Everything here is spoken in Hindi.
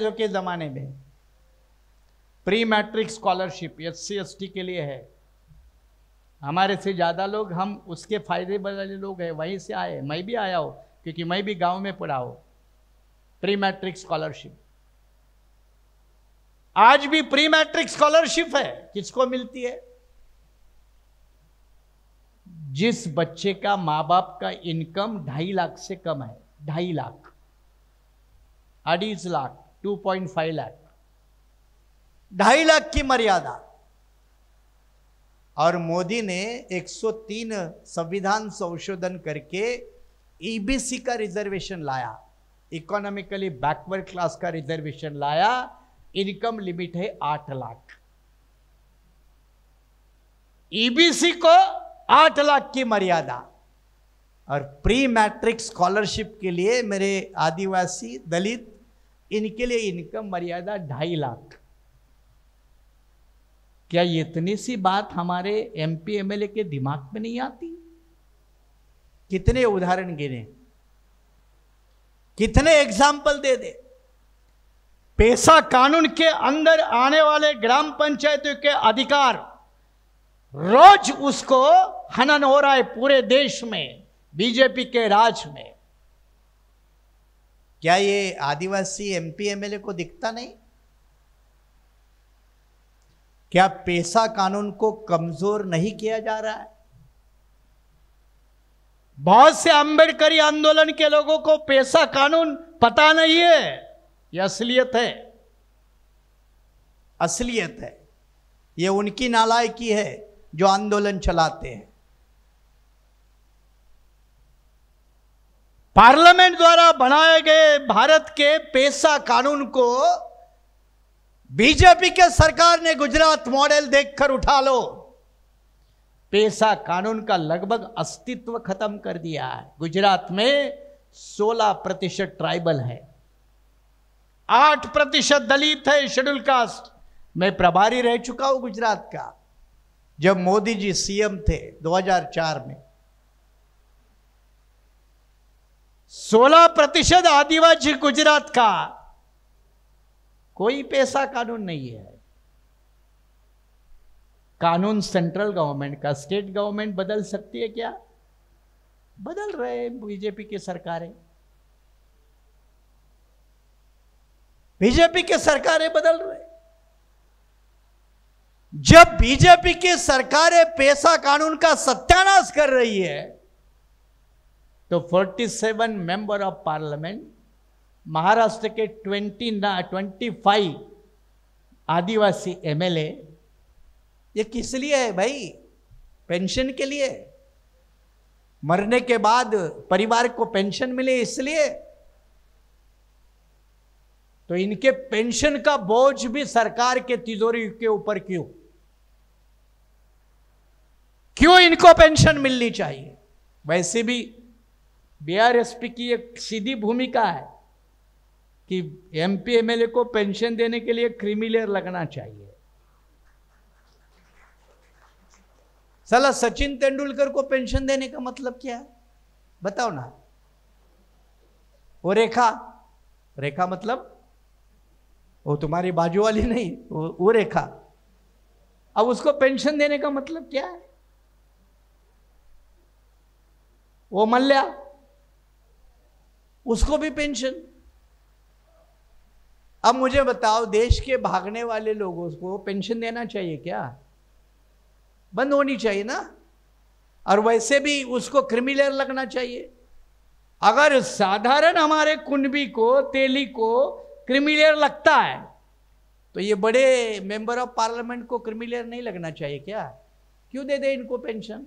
के ज़माने में। Pre matric scholarship S C के लिए है। हमारे से ज़्यादा लोग, हम उसके फ़ायदे वाले लोग हैं। वहीं से आए। मैं भी आया हूँ, क्योंकि मैं भी गाँव में पढ़ा हूँ। प्री मैट्रिक स्कॉलरशिप आज भी प्री मैट्रिक स्कॉलरशिप है। किसको मिलती है? जिस बच्चे का माँ बाप का इनकम ढाई लाख से कम है। ढाई lakh. अड़ीस lakh. Two point five lakh ढाई लाख की मर्यादा। और मोदी ने 103 संविधान संशोधन करके ईबीसी का रिजर्वेशन लाया। इकोनॉमिकली बैकवर्ड क्लास का रिजर्वेशन लाया। इनकम लिमिट है आठ लाख। ईबीसी को आठ लाख की मर्यादा। और प्री मैट्रिक स्कॉलरशिप के लिए मेरे आदिवासी दलित इनके लिए इनकम मर्यादा ढाई लाख। क्या इतनी सी बात हमारे एमपी एमएलए के दिमाग में नहीं आती? कितने उदाहरण गिने? कितने एग्ज़ाम्पल दे दे? पैसा कानून के अंदर आने वाले ग्राम पंचायतों के अधिकार रोज उसको हनन हो रहा है पूरे देश में, बीजेपी के राज में। क्या ये आदिवासी एमपी एमएलए को दिखता नहीं? क्या पैसा कानून को कमज़ोर नहीं किया जा रहा है? बहुत से अंबेडकरी आंदोलन के लोगों को पैसा कानून पता नहीं है यह असलियत है। असलियत है। यह उनकी नालायकी है जो आंदोलन चलाते हैं। पार्लियामेंट द्वारा बनाए गए भारत के पेशा कानून को बीजेपी के सरकार ने गुजरात मॉडल देखकर उठा लो। पेशा कानून का लगभग अस्तित्व खत्म कर दिया है। गुजरात में 16 प्रतिशत ट्राइबल है। 8 प्रतिशत दलित है शेड्यूल कास्ट। मैं प्रभारी रह चुका हूँ गुजरात का। जब मोदी जी सीएम थे 2004 में 16 प्रतिशत आदिवासी गुजरात का। कोई पैसा कानून नहीं है। कानून सेंट्रल गवर्नमेंट का, स्टेट गवर्नमेंट बदल सकती है क्या? बदल रहे हैं, बीजेपी की सरकारें। बीजेपी की सरकारें बदल रहे जब बीजेपी की सरकारें पैसा कानून का सत्यानाश कर रही है तो 47 मेंबर ऑफ़ पार्लियामेंट महाराष्ट्र के 20 ना 25 आदिवासी एमएलए ये किस लिए है भाई? पेंशन के लिए? मरने के बाद परिवार को पेंशन मिले इसलिए? तो इनके पेंशन का बोझ भी सरकार के तिजोरी के ऊपर क्यों? क्यों इनको पेंशन मिलनी चाहिए? वैसे भी बीआरएसपी की एक सीधी भूमिका है कि एमपी एमएलए को पेंशन देने के लिए क्रिमिलेयर लगना चाहिए। साला सचिन तेंदुलकर को पेंशन देने का मतलब क्या है? बताओ ना। वो रेखा रेखा मतलब? वो तुम्हारी बाजू वाली नहीं वो, वो रेखा। अब उसको पेंशन देने का मतलब क्या है? वो मल्ल्या। उसको भी पेंशन। अब मुझे बताओ, देश के भागने वाले लोगों को पेंशन देना चाहिए क्या? बंद होनी चाहिए ना? और वैसे भी उसको क्रिमिनल लगना चाहिए। अगर साधारण हमारे कुंडबी को, तेली को क्रिमिनल लगता है तो ये बड़े मेंबर ऑफ़ पार्लियामेंट को क्रिमिनल नहीं लगना चाहिए क्या? क्यों दे दे इनको पेंशन?